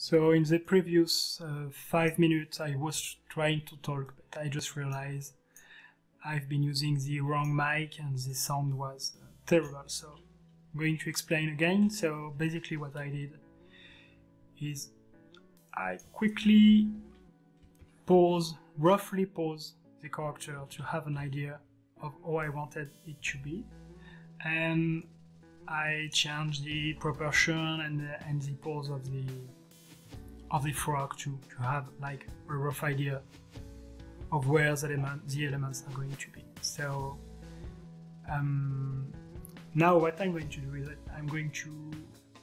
So in the previous uh, five minutes, I was trying to talk, but I just realized I've been using the wrong mic and the sound was uh, terrible. So I'm going to explain again. So basically what I did is I quickly pause, roughly pause the character to have an idea of how I wanted it to be. And I changed the proportion and the, and the pose of the of the frog to, to have like a rough idea of where the, element, the elements are going to be. So um, now what I'm going to do is I'm going to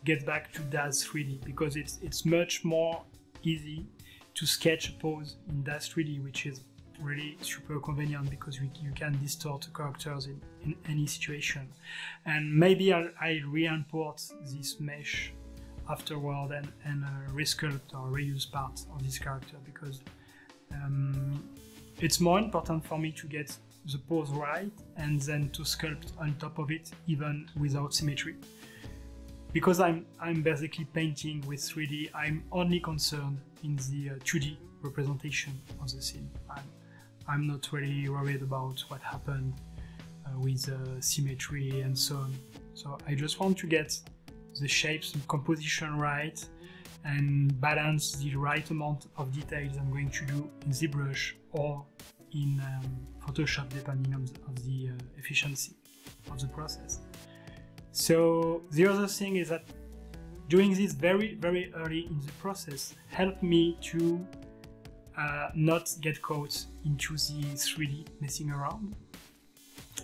get back to DAZ 3D because it's it's much more easy to sketch a pose in DAZ 3D, which is really super convenient because we, you can distort characters in, in any situation. And maybe I'll, I'll re-import this mesh afterward and, and uh, resculpt or reuse parts of this character because um, it's more important for me to get the pose right and then to sculpt on top of it even without symmetry. Because I'm, I'm basically painting with 3D, I'm only concerned in the uh, 2D representation of the scene. I'm, I'm not really worried about what happened uh, with uh, symmetry and so on. So I just want to get the shapes and composition right and balance the right amount of details I'm going to do in ZBrush or in um, Photoshop depending on the, the uh, efficiency of the process. So the other thing is that doing this very very early in the process helped me to uh, not get caught into the 3D messing around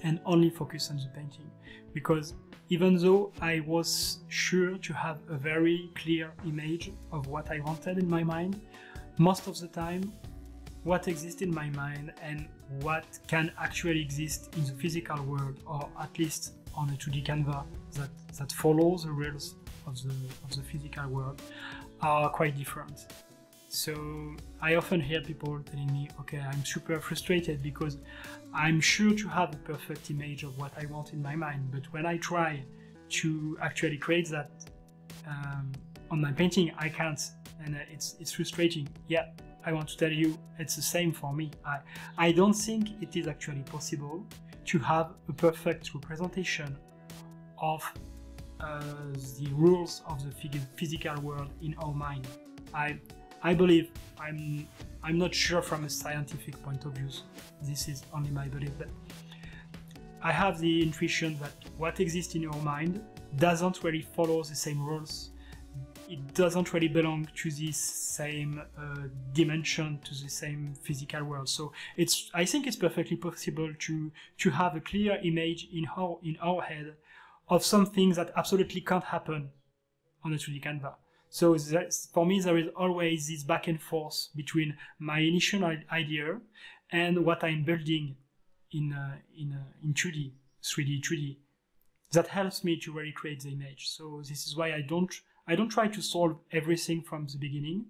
and only focus on the painting because even though I was sure to have a very clear image of what I wanted in my mind, most of the time what exists in my mind and what can actually exist in the physical world or at least on a 2D canvas that, that follows the rules of the, of the physical world are quite different. So I often hear people telling me, okay, I'm super frustrated because I'm sure to have a perfect image of what I want in my mind, but when I try to actually create that um, on my painting, I can't, and uh, it's it's frustrating. Yeah, I want to tell you, it's the same for me. I I don't think it is actually possible to have a perfect representation of uh, the rules of the physical world in our mind. I I believe I'm I'm not sure from a scientific point of view. This is only my belief, but I have the intuition that what exists in your mind doesn't really follow the same rules. It doesn't really belong to the same uh, dimension, to the same physical world. So it's I think it's perfectly possible to to have a clear image in our in our head of something that absolutely can't happen on a 2D canvas. So for me, there is always this back and forth between my initial idea and what I'm building in uh, in uh, in 2D, 3D, 2D. That helps me to really create the image. So this is why I don't I don't try to solve everything from the beginning.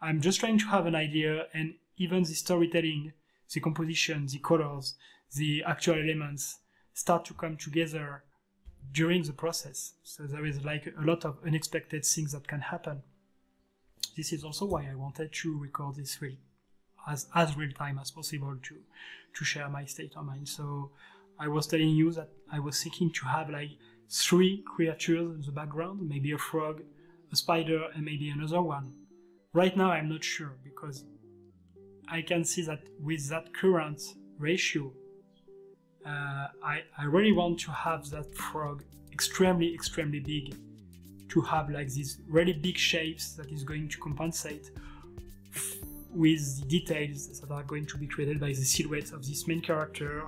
I'm just trying to have an idea, and even the storytelling, the composition, the colors, the actual elements start to come together during the process. So there is like a lot of unexpected things that can happen. This is also why I wanted to record this real, as, as real time as possible to, to share my state of mind. So I was telling you that I was thinking to have like three creatures in the background, maybe a frog, a spider, and maybe another one. Right now I'm not sure because I can see that with that current ratio uh, I, I really want to have that frog extremely, extremely big to have like these really big shapes that is going to compensate with the details that are going to be created by the silhouette of this main character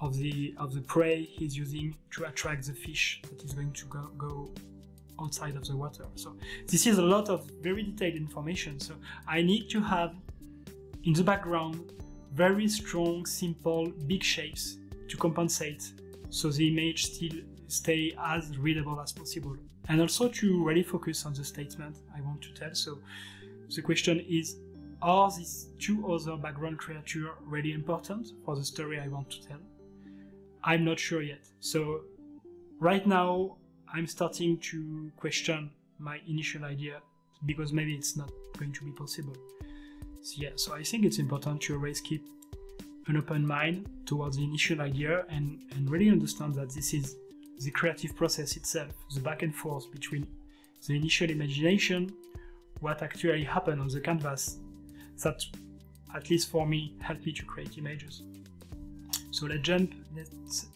of the of the prey he's using to attract the fish that is going to go, go outside of the water. So this is a lot of very detailed information. So i need to have in the background very strong simple big shapes to compensate so the image still stay as readable as possible and also to really focus on the statement I want to tell. So the question is, are these two other background creatures really important for the story I want to tell? I'm not sure yet. So right now I'm starting to question my initial idea because maybe it's not going to be possible. So yeah, so I think it's important to always keep an open mind towards the initial idea and, and really understand that this is the creative process itself, the back and forth between the initial imagination, what actually happened on the canvas, that at least for me helped me to create images. So let's jump, let's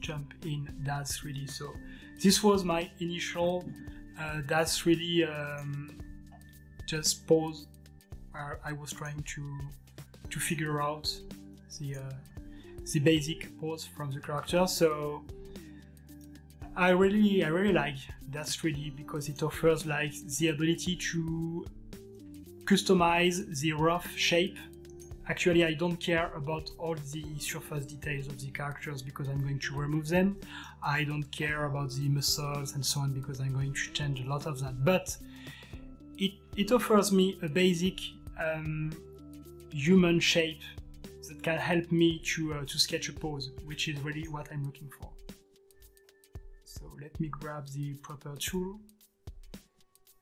jump in DAZ 3D. So this was my initial uh, DAZ 3D um, just pose where I was trying to to figure out the uh, the basic pose from the character. So I really I really like DAZ 3D because it offers like the ability to customize the rough shape. Actually, I don't care about all the surface details of the characters because I'm going to remove them. I don't care about the muscles and so on because I'm going to change a lot of that. But it, it offers me a basic um, human shape that can help me to, uh, to sketch a pose, which is really what I'm looking for. So let me grab the proper tool,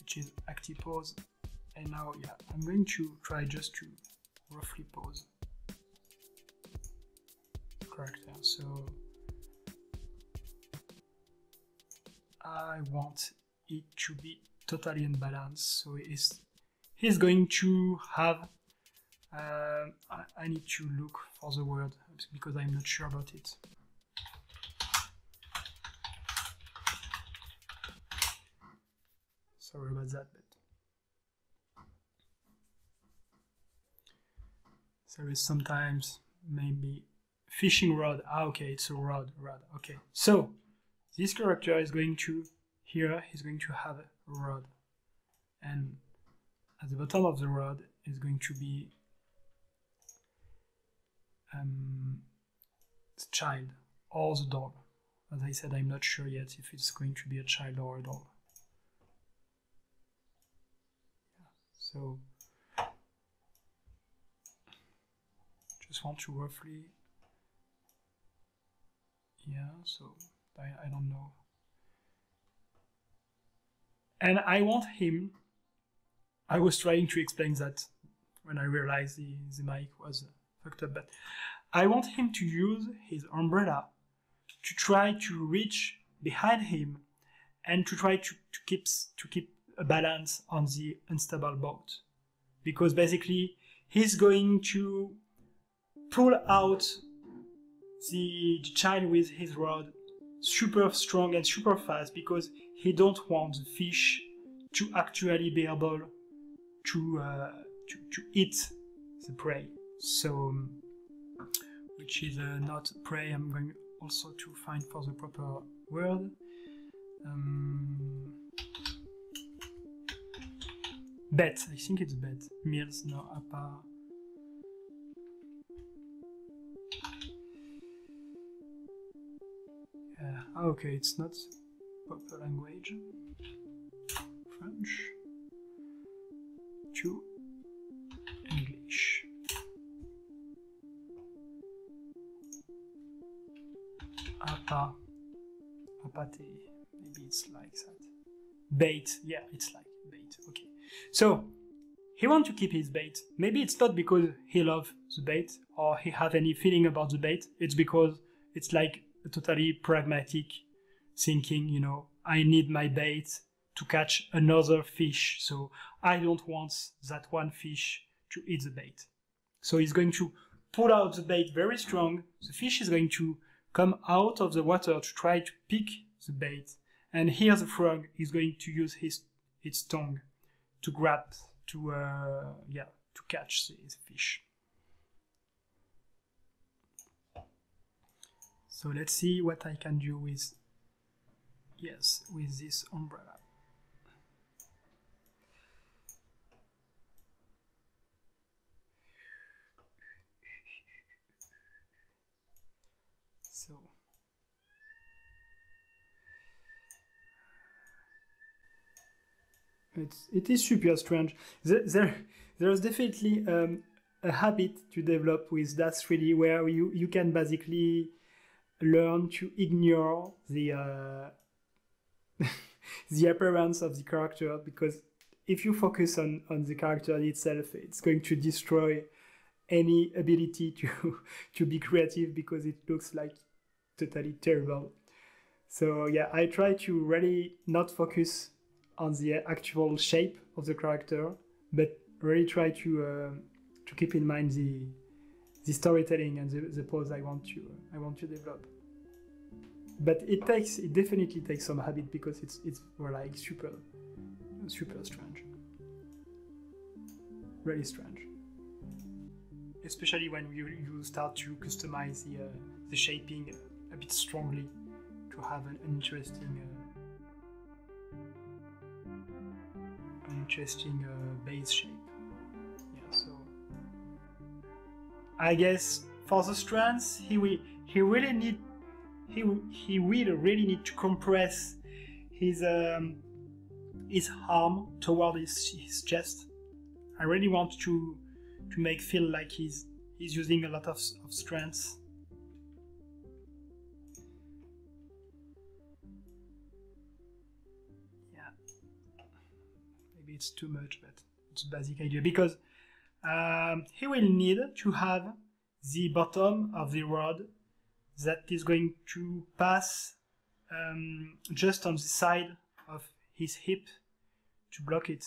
which is Active Pose. And now, yeah, I'm going to try just to roughly pose character. So I want it to be totally unbalanced. So he's, he's going to have, uh, I, I need to look for the word because I'm not sure about it. Sorry about that, but there is sometimes maybe fishing rod. Ah, okay, it's a rod, rod. Okay, so this character is going to here he's going to have a rod, and at the bottom of the rod is going to be um, the child or the dog. As I said, I'm not sure yet if it's going to be a child or a dog. So just want to roughly yeah so I, I don't know and I want him I was trying to explain that when I realized the, the mic was fucked up but I want him to use his umbrella to try to reach behind him and to try to, to keep to keep a balance on the unstable boat. Because basically he's going to pull out the child with his rod super strong and super fast because he don't want the fish to actually be able to uh, to, to eat the prey so um, which is uh, not prey i'm going also to find for the proper word um, Bet, I think it's bet. Meals, no, apa. Yeah, ah, okay, it's not proper language. French. To Apate. Oh, maybe it's like that. Bait. Yeah, it's like bait. Okay. So he wants to keep his bait. Maybe it's not because he loves the bait or he have any feeling about the bait. It's because it's like a totally pragmatic thinking, you know, I need my bait to catch another fish. So I don't want that one fish to eat the bait. So he's going to pull out the bait very strong. The fish is going to come out of the water to try to pick the bait. And here the frog is going to use his its tongue to grab to uh, yeah to catch the, the fish. So let's see what I can do with yes with this umbrella. It's, it is super strange. There, there there's definitely um, a habit to develop with DAZ 3D where you, you can basically learn to ignore the uh, the appearance of the character because if you focus on on the character itself, it's going to destroy any ability to to be creative because it looks like totally terrible. So yeah, I try to really not focus on the actual shape of the character, but really try to uh, to keep in mind the the storytelling and the, the pose I want to I want to develop. But it takes it definitely takes some habit because it's it's like super super strange, really strange. Especially when you, you start to customize the uh, the shaping a bit strongly to have an interesting uh, an interesting uh, base shape. Yeah, so I guess for the strands he will he really need he he will really need to compress his um, his arm toward his, his chest. I really want to to make feel like he's he's using a lot of, of strength it's too much, but it's basic idea because um, he will need to have the bottom of the rod that is going to pass um, just on the side of his hip to block it.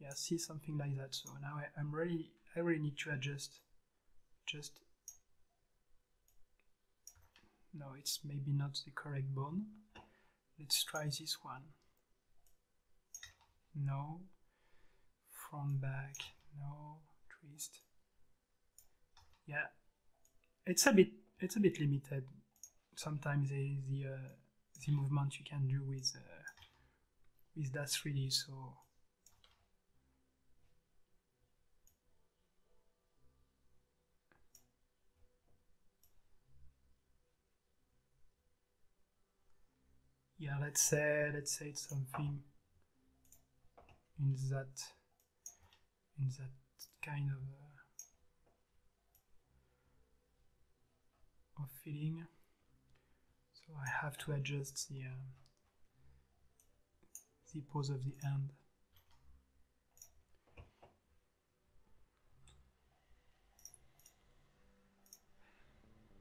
Yeah, see something like that. So now I, I'm really, I really need to adjust. Just no, it's maybe not the correct bone. Let's try this one no. Front back. No. Twist. Yeah. It's a bit it's a bit limited. Sometimes the the, uh, the movement you can do with uh, with DAZ 3D so. Yeah let's say let's say it's something in that in that kind of uh, of feeling. So I have to adjust the uh, the pose of the hand.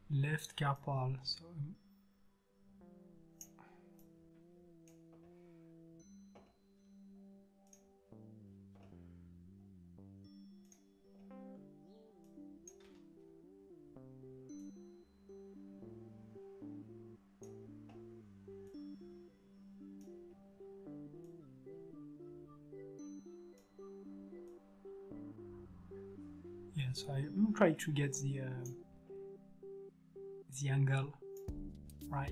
Left carpal so so I'm trying to get the uh, the angle right.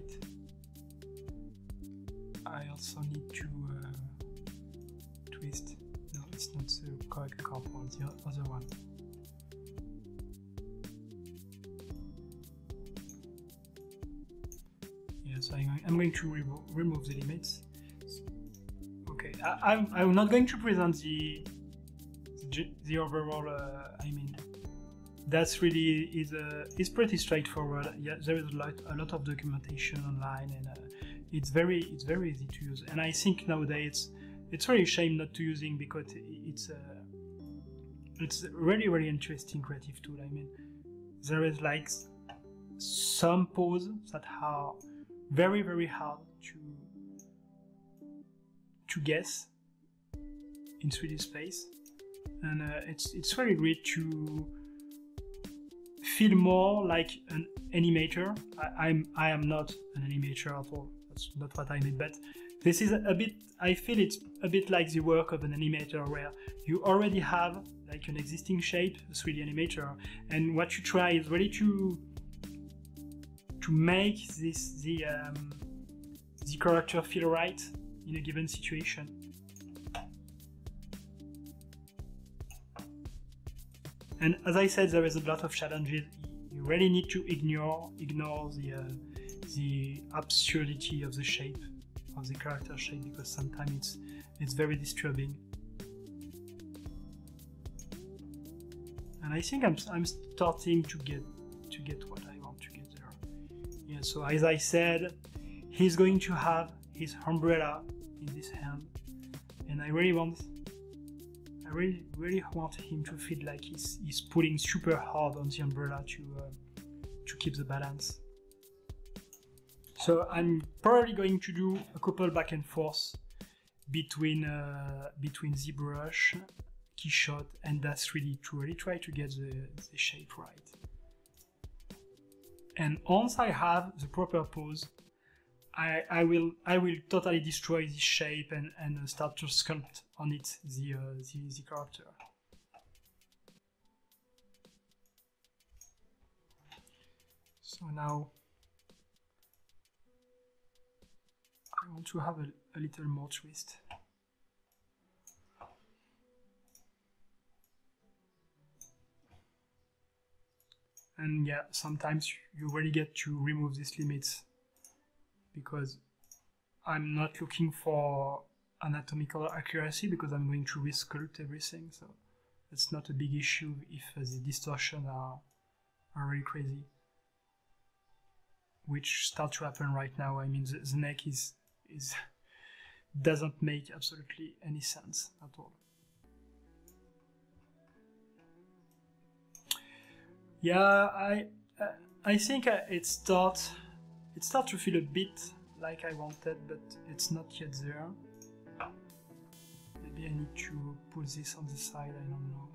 I also need to uh, twist. No, it's not the correct carpal. The other one. Yeah, so I'm going to remo remove the limits. Okay, I, I'm, I'm not going to present the the overall. Uh, I mean that's really is uh, is pretty straightforward. Yeah, there is a lot a lot of documentation online, and uh, it's very it's very easy to use. And I think nowadays it's it's really a shame not to using because it's a uh, it's really really interesting creative tool. I mean, there is like some poses that are very very hard to to guess in 3D space, and uh, it's it's very great to feel more like an animator. I, I'm I am not an animator at all. That's not what I mean. But this is a bit. I feel it's a bit like the work of an animator, where you already have like an existing shape, a 3D animator, and what you try is really to to make this the um, the character feel right in a given situation. And as I said, there is a lot of challenges. You really need to ignore ignore the uh, the absurdity of the shape of the character shape because sometimes it's it's very disturbing. And I think I'm I'm starting to get to get what I want to get there. Yeah. So as I said, he's going to have his umbrella in this hand, and I really want I really really want him to feel like he's he's pulling super hard on the umbrella to uh, to keep the balance. So I'm probably going to do a couple back and forth between uh, between ZBrush, Keyshot, and DAZ3D to really try to get the, the shape right. And once I have the proper pose, I, I will I will totally destroy this shape and, and start to sculpt on it the, uh, the, the character. So now I want to have a, a little more twist. And yeah, sometimes you really get to remove these limits because I'm not looking for anatomical accuracy because I'm going to resculpt everything. So it's not a big issue if uh, the distortion are, are really crazy. Which start to happen right now. I mean, the, the neck is is doesn't make absolutely any sense at all. Yeah, I uh, I think uh, it start it starts to feel a bit like I wanted, but it's not yet there. Maybe I need to put this on the side. I don't know.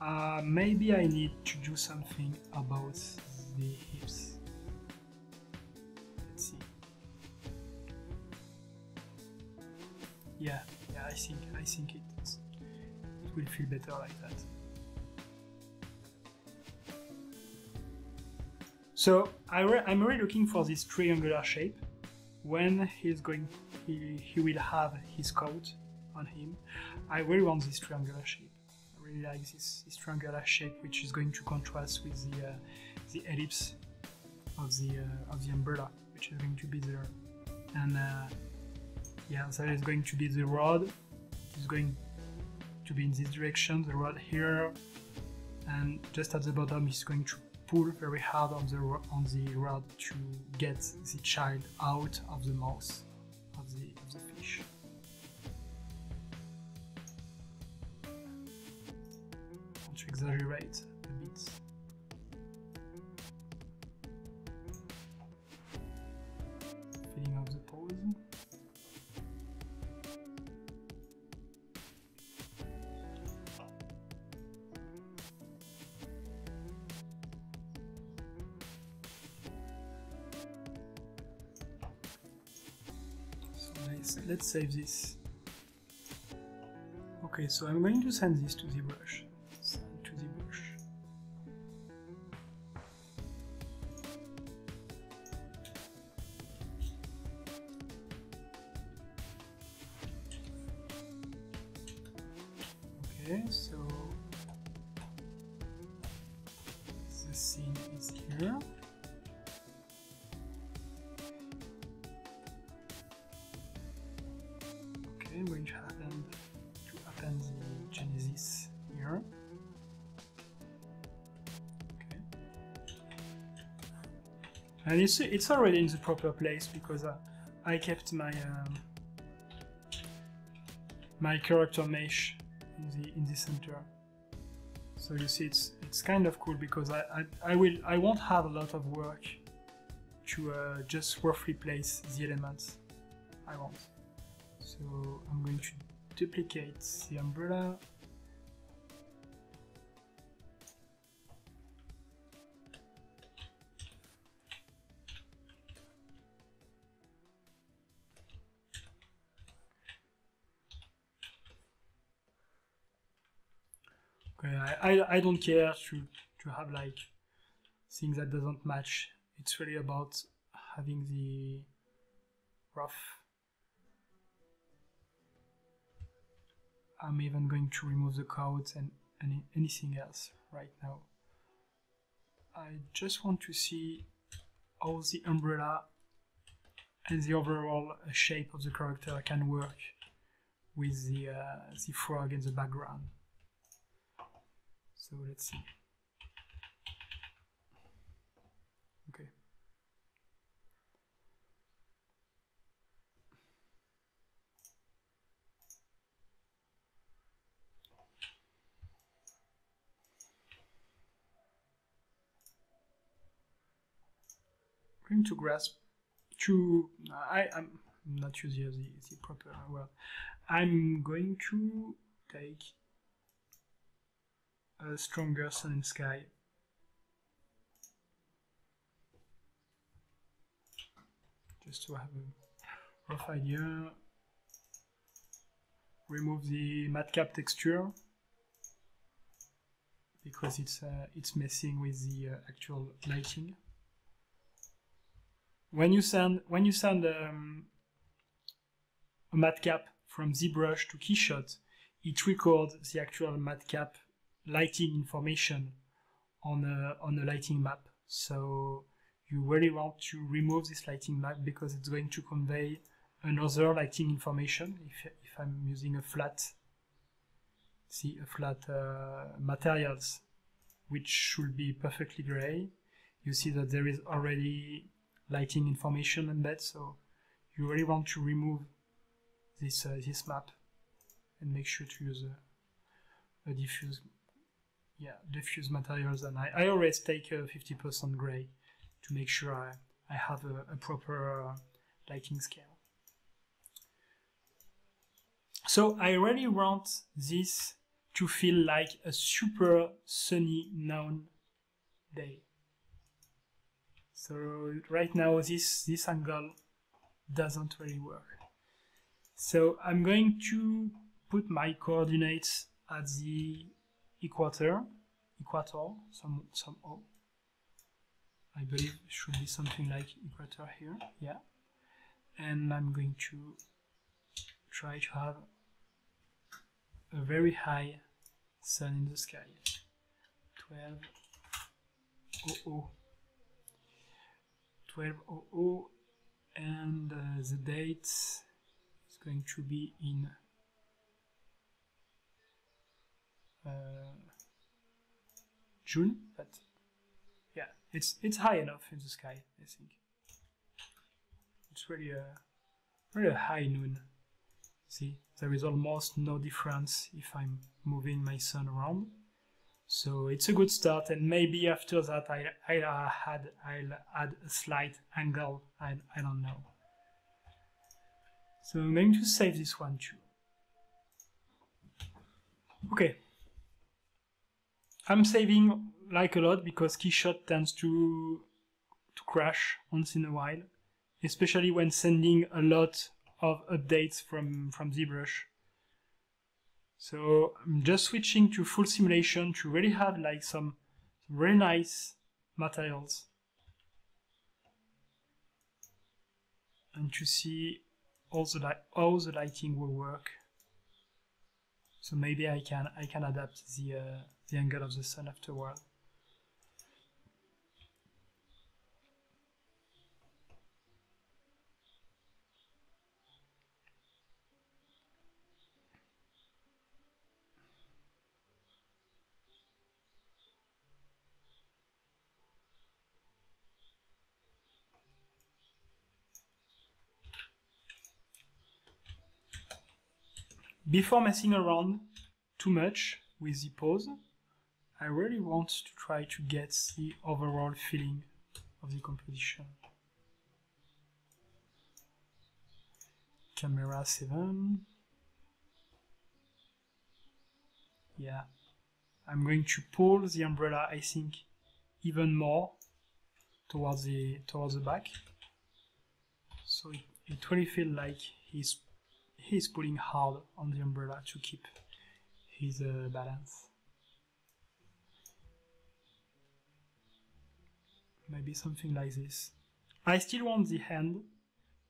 Uh, maybe I need to do something about the hips. Let's see. Yeah, yeah, I think I think it, it will feel better like that. So I am really looking for this triangular shape. When he's going, he, he will have his coat on him. I really want this triangular shape. I really like this, this triangular shape which is going to contrast with the, uh, the ellipse of the, uh, of the umbrella which is going to be there. And uh, yeah so it's going to be the rod. It's going to be in this direction. The rod here. And just at the bottom it's going to pull very hard on the on the rod to get the child out of the mouth of the, of the fish. Exaggerate Let's, let's save this. Okay, so I'm going to send this to ZBrush. It's, it's already in the proper place because uh, I kept my um, my character mesh in the in the center. So you see, it's it's kind of cool because I I, I will I won't have a lot of work to uh, just roughly place the elements I want. So I'm going to duplicate the umbrella I, I, don't care to, to have like things that doesn't match. It's really about having the rough. I'm even going to remove the codes and any, anything else right now. I just want to see how the umbrella and the overall shape of the character can work with the, uh, the frog in the background. So let's see. Okay. We're going to grasp to I, I'm not sure the, the proper word. I'm going to take a stronger sun and sky. Just to have a rough idea. Remove the matcap texture because it's uh, it's messing with the uh, actual lighting. When you send when you send um, a matcap from ZBrush to KeyShot, it records the actual matcap lighting information on a on a lighting map. So you really want to remove this lighting map because it's going to convey another lighting information if, if I'm using a flat see a flat uh, materials which should be perfectly gray you see that there is already lighting information embedded so you really want to remove this uh, this map and make sure to use a, a diffuse yeah diffuse materials and I, I always take a 50% gray to make sure I, I have a, a proper uh, lighting scale so I really want this to feel like a super sunny noon day. So right now this, this angle doesn't really work. So I'm going to put my coordinates at the equator, equator, some, some O. I believe it should be something like equator here, yeah. And I'm going to try to have a very high sun in the sky. 12.00 12.00 and uh, the date is going to be in uh, Uh, June but yeah it's it's high enough in the sky I think it's really a really a high noon see there is almost no difference if I'm moving my sun around. So it's a good start and maybe after that I'll, I'll, add, I'll add a slight angle, I, I don't know. So I'm going to save this one too. Okay. I'm saving like a lot because KeyShot tends to, to crash once in a while, especially when sending a lot of updates from, from ZBrush. So I'm just switching to full simulation to really have like some, some really nice materials. And to see all the how the lighting will work. So maybe I can I can adapt the uh, the angle of the sun afterward. Before messing around too much with the pose, I really want to try to get the overall feeling of the composition. Camera 7. Yeah. I'm going to pull the umbrella, I think, even more towards the towards the back. So it, it really feels like he's he's pulling hard on the umbrella to keep his uh, balance. Maybe something like this. I still want the hand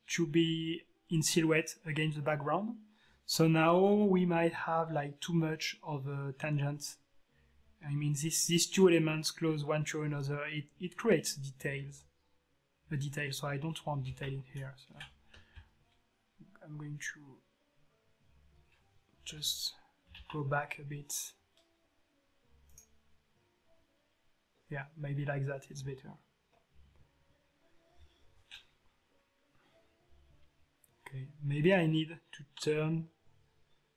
to be in silhouette against the background. So now we might have like too much of a tangent. I mean, this, these two elements close one to another. It, it creates details, a detail. So I don't want detail in here. So I'm going to just go back a bit. Yeah, maybe like that it's better. Okay, maybe I need to turn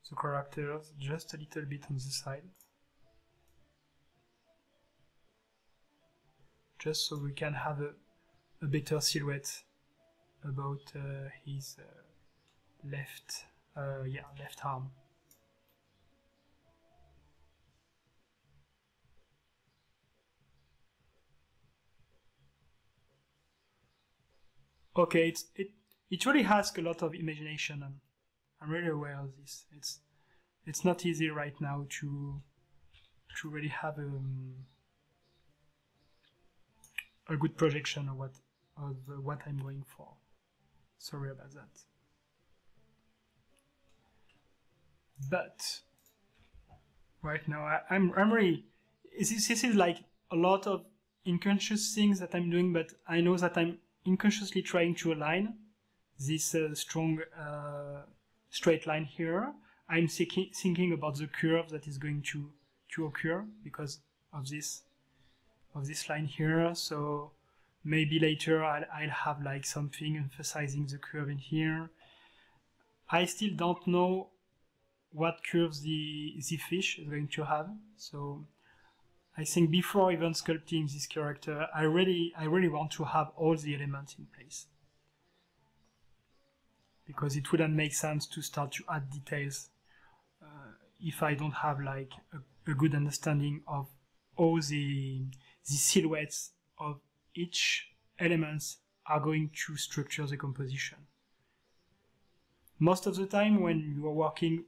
the characters just a little bit on the side. Just so we can have a, a better silhouette about uh, his uh, left, uh, yeah, left arm. Okay, it's, it it really asks a lot of imagination, and I'm really aware of this. It's it's not easy right now to to really have a, um, a good projection of what of what I'm going for. Sorry about that. But right now I, I'm I'm really this, this is like a lot of unconscious things that I'm doing, but I know that I'm unconsciously trying to align this uh, strong uh, straight line here. I'm thinking, thinking about the curve that is going to to occur because of this of this line here. So maybe later I'll, I'll have like something emphasizing the curve in here. I still don't know what curves the the fish is going to have. So I think before even sculpting this character, I really I really want to have all the elements in place because it wouldn't make sense to start to add details uh, if I don't have like a, a, good understanding of all the the silhouettes of each elements are going to structure the composition. Most of the time when you are working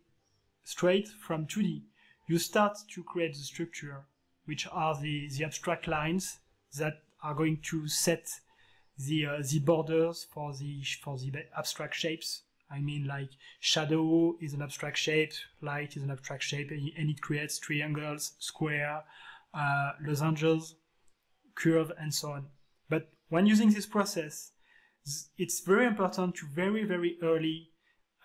straight from 2D, you start to create the structure, which are the, the abstract lines that are going to set the uh, the borders for the for the abstract shapes. I mean, like shadow is an abstract shape, light is an abstract shape, and it creates triangles, square, uh, lozenges, curve, and so on. But when using this process, it's very important to very very early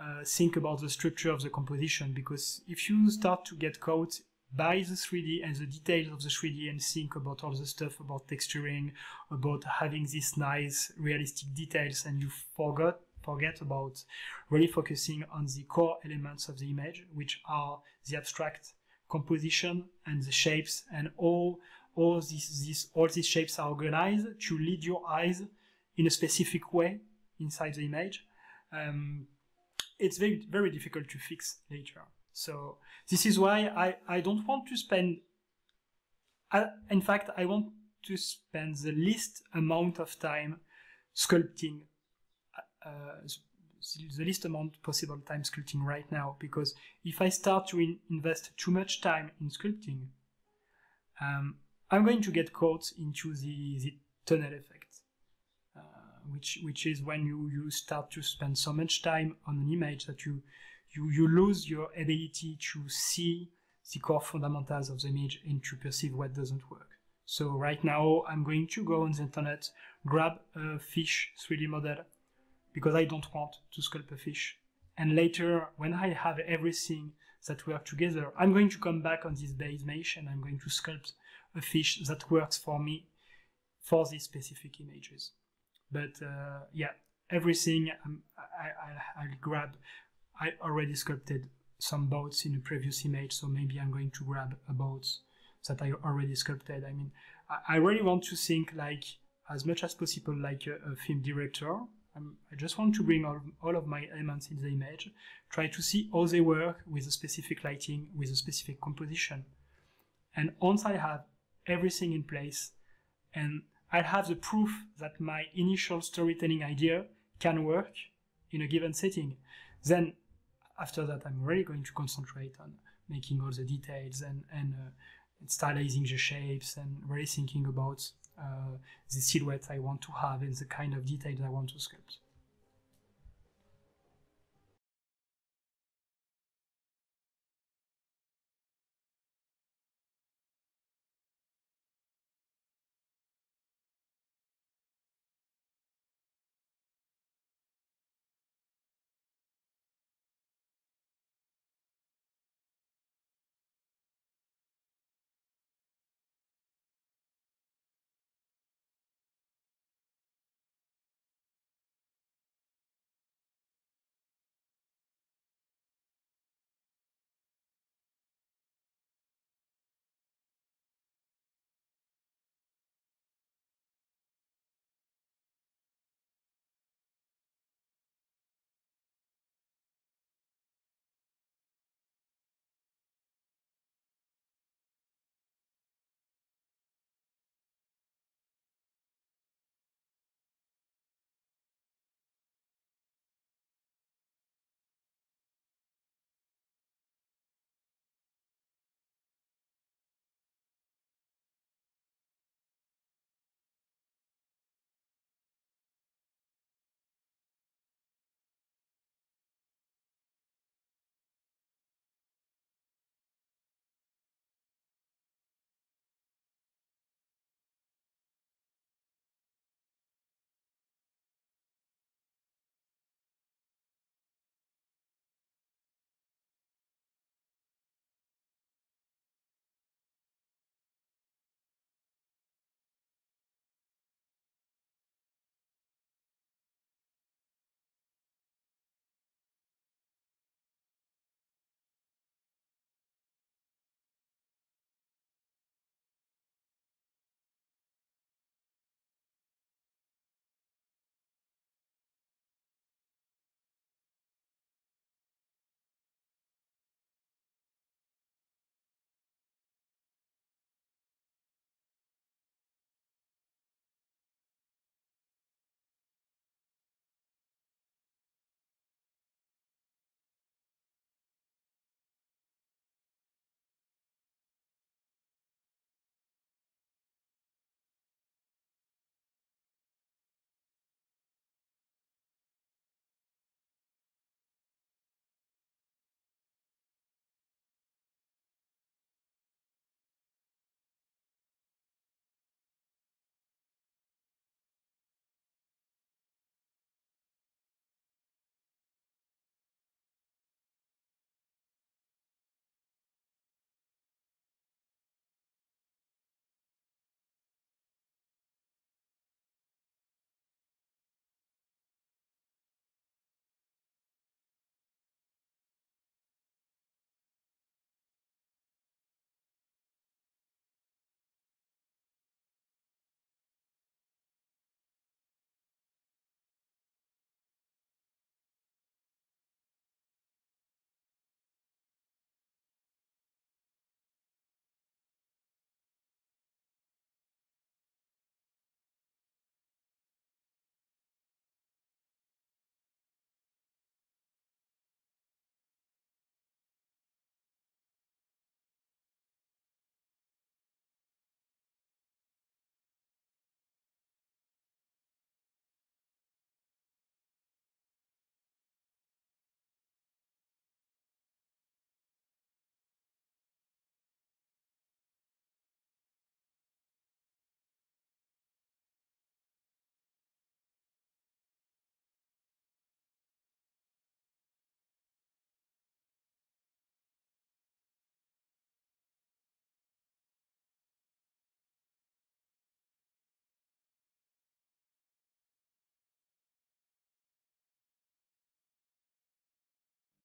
uh, think about the structure of the composition because if you start to get caught by the 3D and the details of the 3D and think about all the stuff about texturing, about having these nice realistic details and you forgot forget about really focusing on the core elements of the image, which are the abstract composition and the shapes and all all these, these all these shapes are organized to lead your eyes in a specific way inside the image. Um, it's very very difficult to fix later. So this is why I, I don't want to spend, I, in fact, I want to spend the least amount of time sculpting, uh, the least amount possible time sculpting right now, because if I start to in, invest too much time in sculpting, um, I'm going to get caught into the, the tunnel effect, uh, which, which is when you, you start to spend so much time on an image that you, you, you lose your ability to see the core fundamentals of the image and to perceive what doesn't work. So right now I'm going to go on the internet, grab a fish 3D model because I don't want to sculpt a fish. And later, when I have everything that work together, I'm going to come back on this base mesh and I'm going to sculpt a fish that works for me for these specific images. But uh, yeah, everything um, I, I, I'll grab I already sculpted some boats in a previous image, so maybe I'm going to grab a boat that I already sculpted. I mean, I, really want to think like as much as possible like a, a film director. I'm, i just want to bring all, all of my elements in the image, try to see how they work with a specific lighting, with a specific composition. And once I have everything in place and I have the proof that my initial storytelling idea can work in a given setting, then after that, I'm really going to concentrate on making all the details and, and uh, stylizing the shapes and really thinking about uh, the silhouette I want to have and the kind of details I want to sculpt.